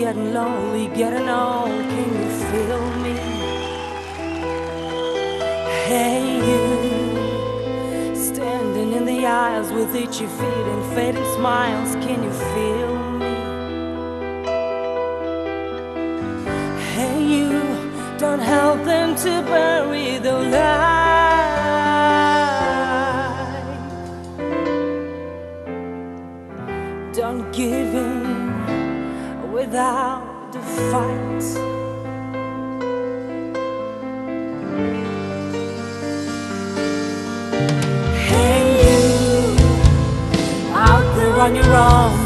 getting lonely, getting old, can you feel me? Hey, you, standing in the aisles with itchy feet and fading smiles, can you feel me? Hey, you, don't help them to bury the light. Don't give in without a fight. Hey you, out there on your own,